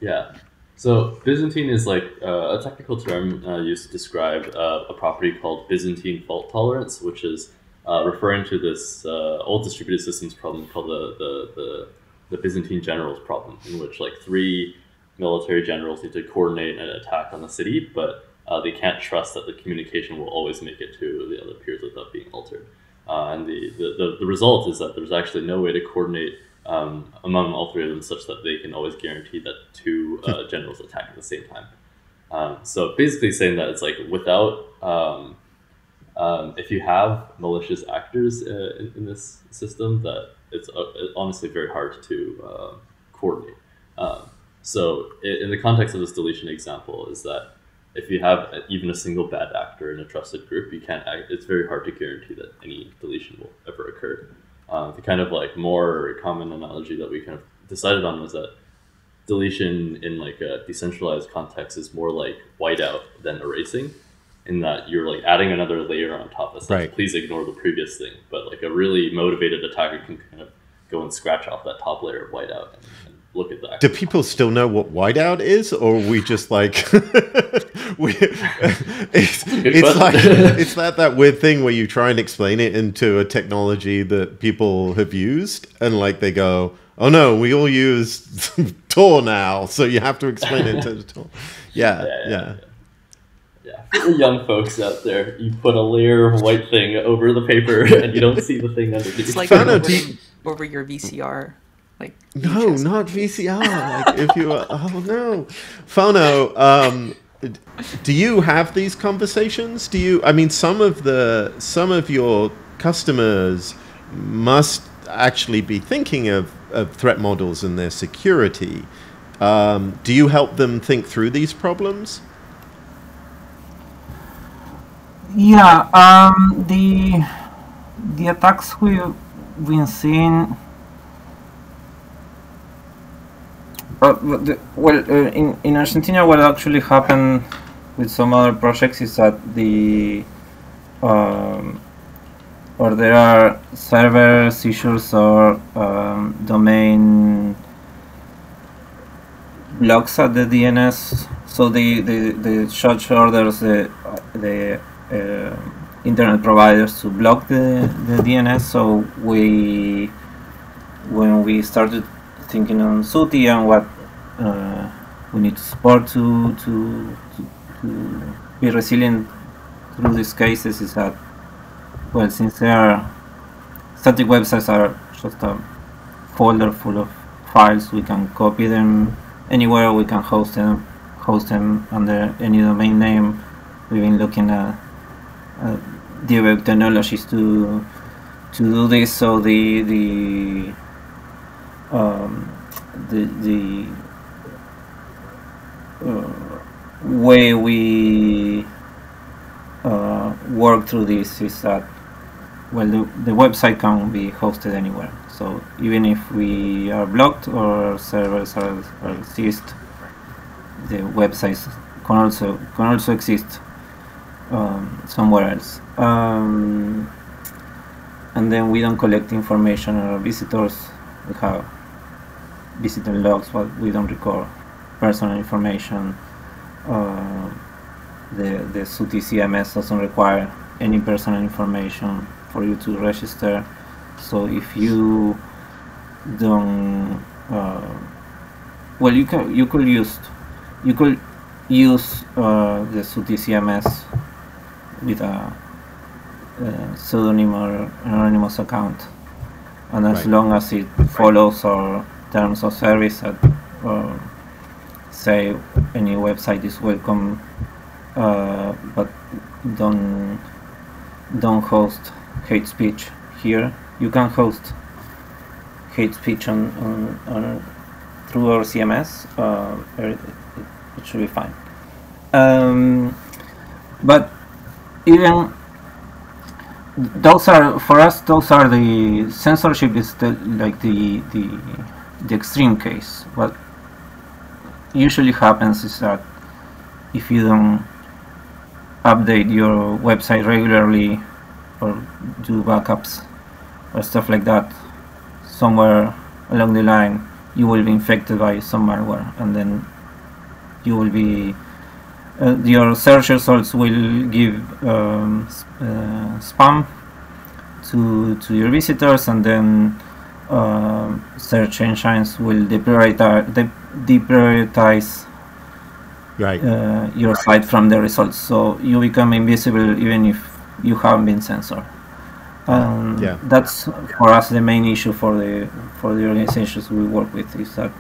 Yeah. So Byzantine is like uh, a technical term uh, used to describe uh, a property called Byzantine fault tolerance, which is uh, referring to this uh, old distributed systems problem called the, the, the, the Byzantine generals problem, in which like three military generals need to coordinate an attack on the city, but uh, they can't trust that the communication will always make it to the other peers without being altered. and the, the, the, result is that there's actually no way to coordinate um, among all three of them such that they can always guarantee that two uh, generals attack at the same time. Um, so basically saying that it's like without, um, um, if you have malicious actors uh, in, in, this system, that it's uh, honestly very hard to uh, coordinate. Um, so in the context of this deletion example is that if you have even a single bad actor in a trusted group, you can't. Act, it's very hard to guarantee that any deletion will ever occur. Uh, the kind of like more common analogy that we kind of decided on was that deletion in like a decentralized context is more like whiteout than erasing in that you're like adding another layer on top of Right. please ignore the previous thing but like a really motivated attacker can kind of go and scratch off that top layer of whiteout and, and look at the Do people still know what whiteout is, or are we just like we? It's, it's like it's that that weird thing where you try and explain it into a technology that people have used, and like they go, "Oh no, we all use Tor now, so you have to explain it to Tor." Yeah, yeah. Yeah, yeah, Yeah, for the young folks out there, you put a layer of white thing over the paper and you don't see the thing underneath. It's like over, over your VCR. Like No, VHS. not VCR. Like if you, are, oh no, Fauno. Um, do you have these conversations? Do you? I mean, some of the some of your customers must actually be thinking of, of threat models and their security. Um, do you help them think through these problems? Yeah, um, the the attacks we've been seeing. Uh, the- well, uh, in in Argentina, what actually happened with some other projects is that the um, or there are server issues or um, domain blocks at the DNS. So the the, the judge orders the the uh, internet providers to block the, the DNS. So we when we started thinking on Sutty and what uh, we need to support to, to to to be resilient through these cases is that well since they are static websites are just a folder full of files we can copy them anywhere we can host them host them under any domain name. We've been looking at, at DWeb technologies to to do this. So the the um, the the uh, way we uh, work through this is that well the, the website can be hosted anywhere. So even if we are blocked or servers are, are seized the websites can also can also exist um, somewhere else. Um, and then we don't collect information on our visitors. We have visitor logs but we don't record personal information uh, the the Sutty CMS doesn't require any personal information for you to register. So if you don't, uh, well, you can you could use you could use uh, the Sutty CMS with a, uh pseudonym or anonymous account, and as Right. long as it follows our terms of service that uh, say any website is welcome uh, but don't don't host hate speech here. You can host hate speech on, on, on through our CMS, uh, it, should be fine. Um, but even those are for us those are the censorship is the like the the the extreme case. What usually happens is that if you don't update your website regularly or do backups or stuff like that somewhere along the line you will be infected by some malware and then you will be uh, your search results will give um, uh, spam to to your visitors, and then uh, search engines will deprioritize, de deprioritize right. Uh, your site from the results. So you become invisible even if you haven't been censored. Um, yeah. That's for us the main issue for the for the organizations we work with is that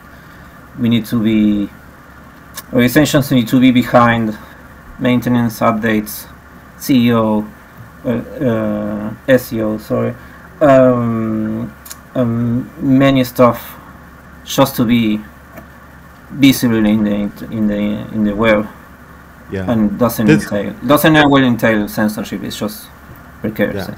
we need to be organizations need to be behind maintenance updates, SEO, uh, uh, SEO, sorry, um, um, many stuff just to be visible in the in the in the web. Yeah. And doesn't entail doesn't well entail censorship. It's just precarious. Yeah.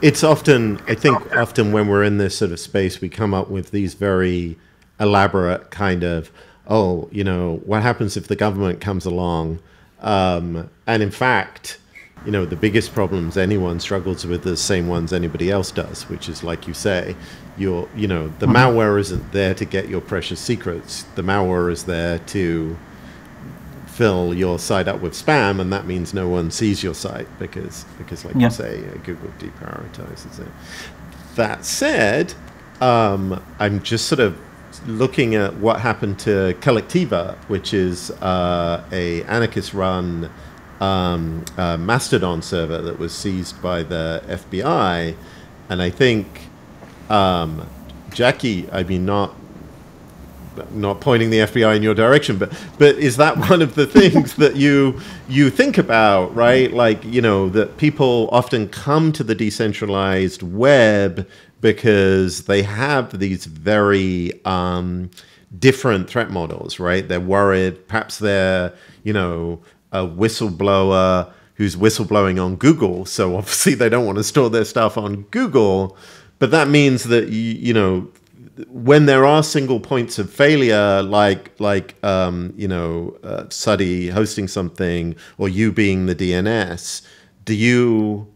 It's often, I think, often when we're in this sort of space, we come up with these very elaborate kind of oh, you know, what happens if the government comes along? Um, and in fact, you know, the biggest problems anyone struggles with are the same ones anybody else does, which is like you say, you're, you know, the mm-hmm. malware isn't there to get your precious secrets. The malware is there to fill your site up with spam, and that means no one sees your site because, because like yeah. you say, uh, Google deprioritizes it. That said, um, I'm just sort of looking at what happened to Kolektiva, which is uh, a anarchist-run um, uh, Mastodon server that was seized by the FBI, and I think um, Jacky, I mean, not not pointing the FBI in your direction, but but is that one of the things that you you think about, right? Like you know that people often come to the decentralized web because they have these very um, different threat models, right? They're worried, perhaps they're, you know, a whistleblower who's whistleblowing on Google. So obviously they don't want to store their stuff on Google. But that means that, you, you know, when there are single points of failure, like like um, you know uh, Sutty hosting something or you being the DNS, do you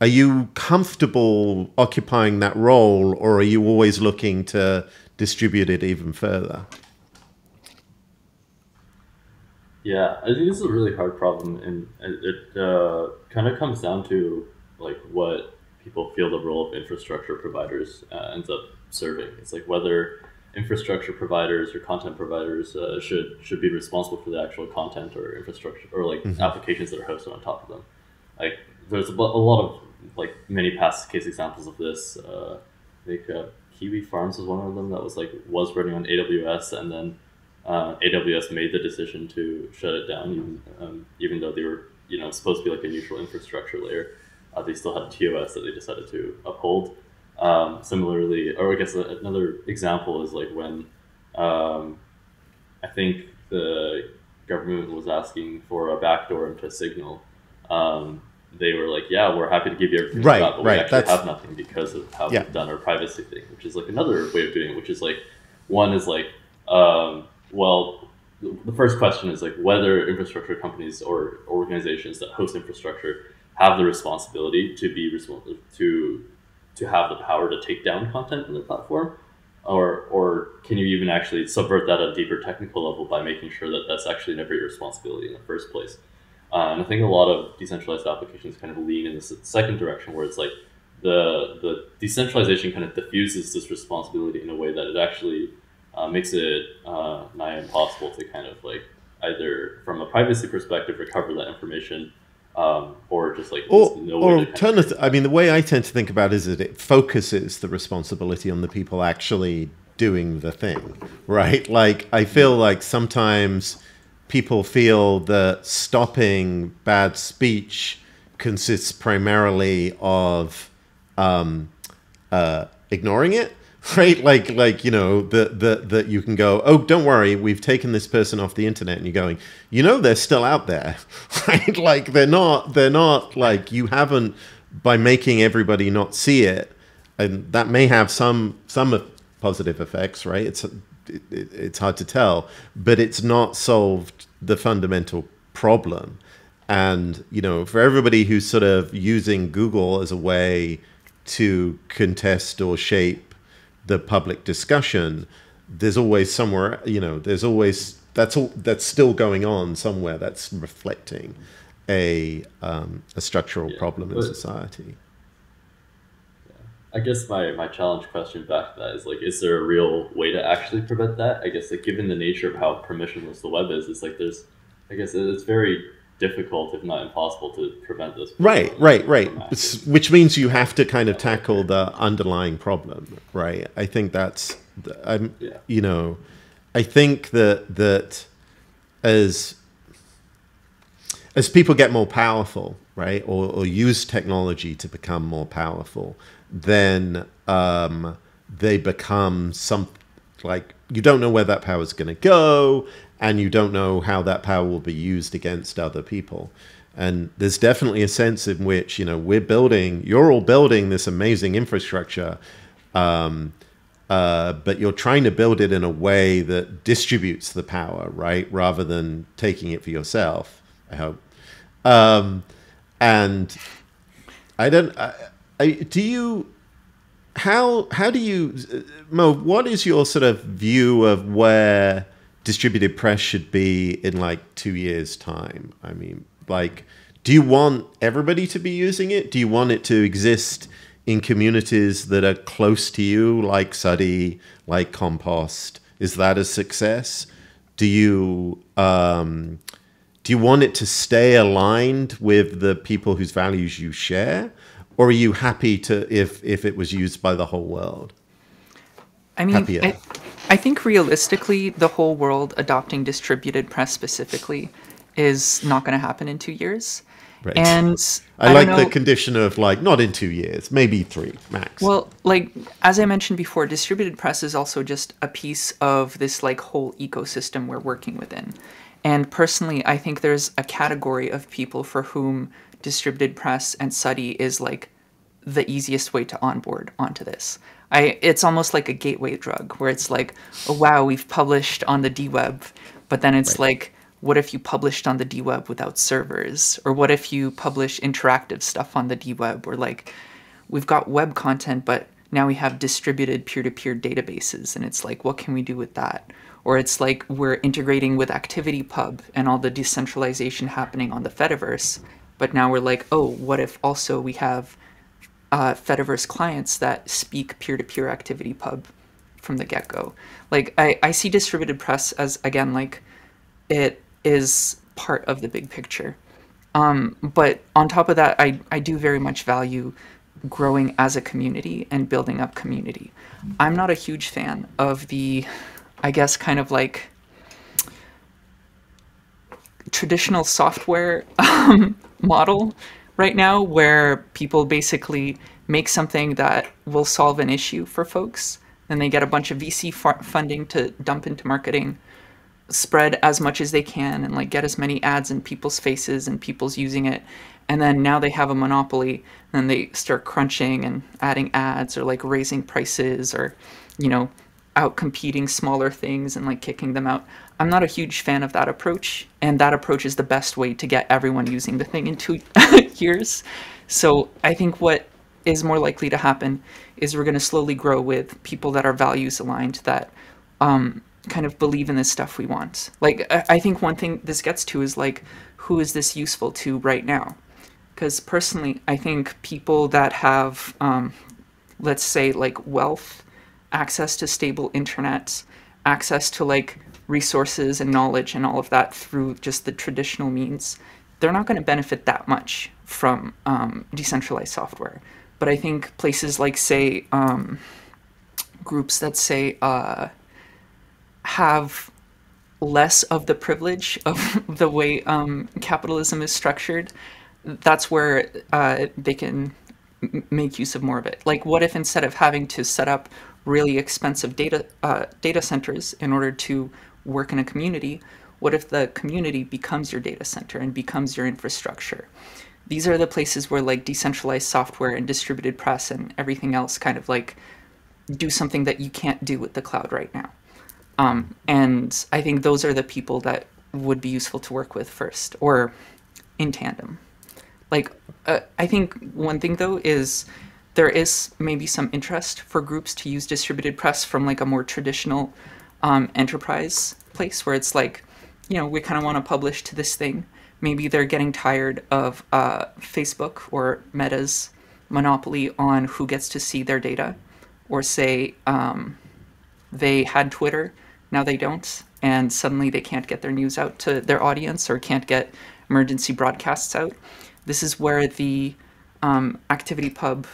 are you comfortable occupying that role or are you always looking to distribute it even further yeah i think this is a really hard problem and it uh, kind of comes down to like what people feel the role of infrastructure providers uh, ends up serving it's like whether infrastructure providers or content providers uh, should should be responsible for the actual content or infrastructure or like mm-hmm. applications that are hosted on top of them like there's a, a lot of like many past case examples of this. Uh, I think uh, Kiwi Farms was one of them that was like was running on AWS, and then uh, AWS made the decision to shut it down, even um, even though they were you know supposed to be like a neutral infrastructure layer. Uh, they still had TOS that they decided to uphold. Um, similarly, or I guess another example is like when um, I think the government was asking for a backdoor into Signal. Um, they were like, "Yeah, we're happy to give you everything right, got, but right. we actually That's, have nothing because of how yeah. we've done our privacy thing." Which is like another way of doing it. Which is like, one is like, um, well, the first question is like whether infrastructure companies or organizations that host infrastructure have the responsibility to be responsible to to have the power to take down content on the platform, or or can you even actually subvert that at a deeper technical level by making sure that that's actually never your responsibility in the first place? Uh, and I think a lot of decentralized applications kind of lean in the second direction, where it's like the the decentralization kind of diffuses this responsibility in a way that it actually uh, makes it uh, nigh impossible to kind of like either from a privacy perspective recover that information um, or just like or, no or alternative. I mean, the way I tend to think about it is that it focuses the responsibility on the people actually doing the thing, right? Like I feel like sometimes people feel that stopping bad speech consists primarily of um, uh, ignoring it. right? Like, like you know, that that that you can go, oh, don't worry, we've taken this person off the internet, and you're going, you know, they're still out there, right? Like, they're not, they're not like you haven't by making everybody not see it, and that may have some some positive effects, right? It's it, it's hard to tell, but it's not solved the fundamental problem. And you know, for everybody who's sort of using Google as a way to contest or shape the public discussion, there's always somewhere, you know, there's always that's all that's still going on somewhere that's reflecting a um, a structural yeah, problem in society. I guess my, my challenge question back to that is like, is there a real way to actually prevent that? I guess like given the nature of how permissionless the web is, it's like there's, I guess it's very difficult, if not impossible, to prevent this. Right, right, right. Which means you have to kind of tackle the underlying problem, right? I think that's, I'm, yeah. you know, I think that that as as people get more powerful, right, or, or use technology to become more powerful, then um, they become some like you don't know where that power is going to go and you don't know how that power will be used against other people. And there's definitely a sense in which, you know, we're building, you're all building this amazing infrastructure, um, uh, but you're trying to build it in a way that distributes the power, right? Rather than taking it for yourself, I hope. Um, and I don't, I, I, do you, how, how do you, Mauve, what is your sort of view of where, distributed press should be in like two years' time? I mean, like, do you want everybody to be using it? Do you want it to exist in communities that are close to you, like Sutty, like Compost? Is that a success? Do you um, do you want it to stay aligned with the people whose values you share, or are you happy to if if it was used by the whole world? I mean, I, I think realistically, the whole world adopting distributed press specifically is not going to happen in two years. Right. And I, I like the condition of like not in two years, maybe three max. Well, like as I mentioned before, distributed press is also just a piece of this like whole ecosystem we're working within. And personally, I think there's a category of people for whom distributed press and Sutty is like the easiest way to onboard onto this. I it's almost like a gateway drug where it's like, oh wow, we've published on the DWeb, but then it's right. like, what if you published on the DWeb without servers? Or what if you publish interactive stuff on the DWeb? Or like, we've got web content, but now we have distributed peer-to-peer databases, and it's like, what can we do with that? Or it's like we're integrating with ActivityPub and all the decentralization happening on the Fediverse, but now we're like, oh, what if also we have uh, Fediverse clients that speak peer-to-peer ActivityPub from the get-go. Like I, I see distributed press as again like it is part of the big picture. Um, but on top of that, I, I do very much value growing as a community and building up community. I'm not a huge fan of the, I guess, kind of like traditional software um, model right now where people basically make something that will solve an issue for folks and they get a bunch of VC funding to dump into marketing spread as much as they can and like get as many ads in people's faces and people's using it. And then now they have a monopoly and they start crunching and adding ads or like raising prices or you know out competing smaller things and like kicking them out. I'm not a huge fan of that approach, and that approach is the best way to get everyone using the thing in two years. So I think what is more likely to happen is we're going to slowly grow with people that are values aligned that um, kind of believe in this stuff we want. Like I think one thing this gets to is like who is this useful to right now? Because personally, I think people that have, um, let's say, like wealth access to stable internet, access to like resources and knowledge and all of that through just the traditional means, they're not going to benefit that much from um, decentralized software. But I think places like, say, um, groups that say uh, have less of the privilege of the way um, capitalism is structured, that's where uh, they can make use of more of it. Like, what if instead of having to set up really expensive data uh, data centers in order to work in a community. What if the community becomes your data center and becomes your infrastructure? These are the places where like decentralized software and distributed press and everything else kind of like do something that you can't do with the cloud right now. Um, and I think those are the people that would be useful to work with first or in tandem. Like, uh, I think one thing though is there is maybe some interest for groups to use distributed press from like a more traditional um, enterprise place where it's like, you know, we kind of want to publish to this thing. Maybe they're getting tired of uh, Facebook or Meta's monopoly on who gets to see their data, or say um, they had Twitter, now they don't, and suddenly they can't get their news out to their audience or can't get emergency broadcasts out. This is where the um, ActivityPub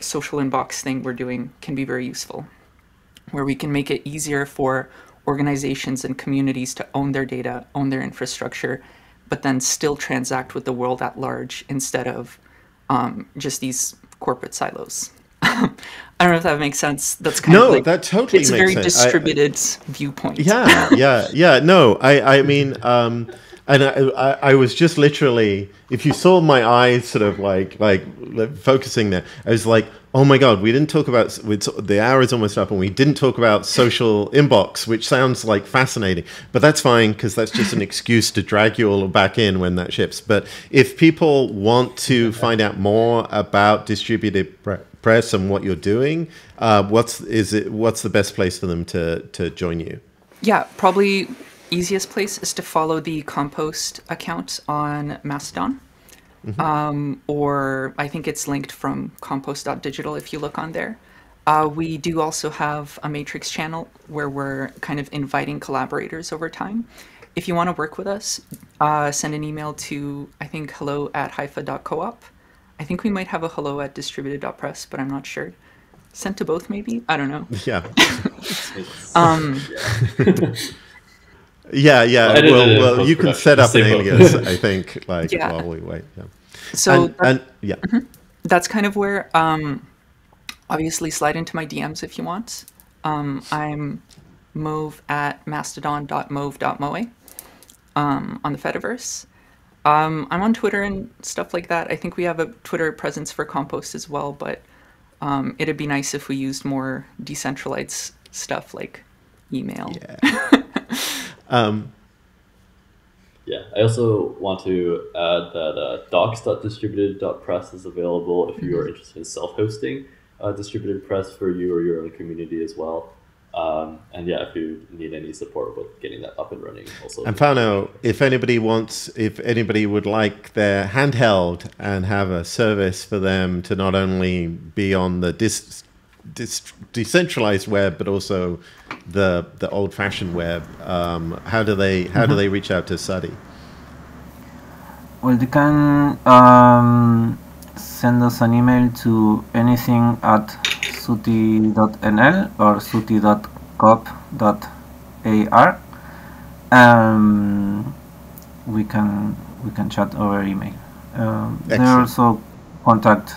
social inbox thing we're doing can be very useful, where we can make it easier for organizations and communities to own their data, own their infrastructure, but then still transact with the world at large instead of um, just these corporate silos. I don't know if that makes sense. That's kind no, of like that totally it's a very sense. distributed viewpoint. Yeah, yeah, yeah. No, I, I mean, um, and I, I, I was just literally, if you saw my eyes sort of like, like, like focusing there, I was like, oh my god, we didn't talk about the hour is almost up, and we didn't talk about social inbox, which sounds like fascinating, but that's fine because that's just an excuse to drag you all back in when that ships. But if people want to find out more about distributed pre- press and what you're doing, uh, what's is it? What's the best place for them to to join you? Yeah, probably easiest place is to follow the compost account on Mastodon. Um, or I think it's linked from compost.digital if you look on there. Uh, we do also have a Matrix channel where we're kind of inviting collaborators over time. If you want to work with us, uh, send an email to, I think, hello at hypha.coop. I think we might have a hello at distributed.press, but I'm not sure. Sent to both, maybe? I don't know. Yeah. Um, yeah. Yeah, yeah. Edit it Well, well, you can set up an alias, I think, like Yeah. while we wait. Yeah. so and, and yeah, that's kind of where um obviously slide into my DMs if you want. Um I'm Mauve at mastodon.mauve.moe um on the Fediverse. Um I'm on Twitter and stuff like that. I think we have a Twitter presence for Compost as well, but um it'd be nice if we used more decentralized stuff like email. yeah. um, Yeah, I also want to add that uh, docs.distributed.press is available if you are interested in self-hosting uh, distributed press for you or your own community as well. Um, and yeah, if you need any support with getting that up and running, also. and Fauno, if anybody wants, if anybody would like their handheld and have a service for them to not only be on the dis, dis, decentralized web but also the the old-fashioned web, um, how do they how do they reach out to Sutty? Well, they can um, send us an email to anything at sutty.nl or sutty.coop.ar. Um, we can we can chat over email. Um, there are also contact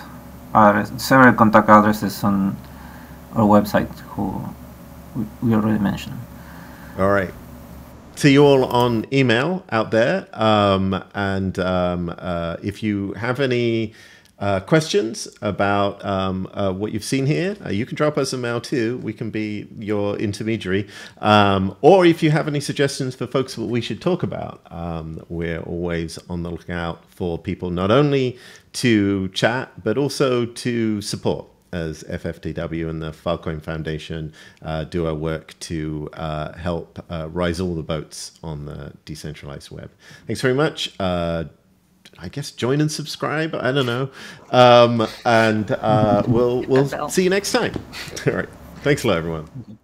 address, several contact addresses on our website who we, already mentioned. All right. See you all on email out there. Um, and um, uh, if you have any uh, questions about um, uh, what you've seen here, uh, you can drop us a mail too. We can be your intermediary. Um, or if you have any suggestions for folks that we should talk about, um, we're always on the lookout for people not only to chat, but also to support as FFDW and the Filecoin Foundation uh, do our work to uh, help uh, rise all the boats on the decentralized web. Thanks very much. Uh, I guess join and subscribe. I don't know, um, and uh, we'll we'll see you next time. All right. Thanks a lot, everyone.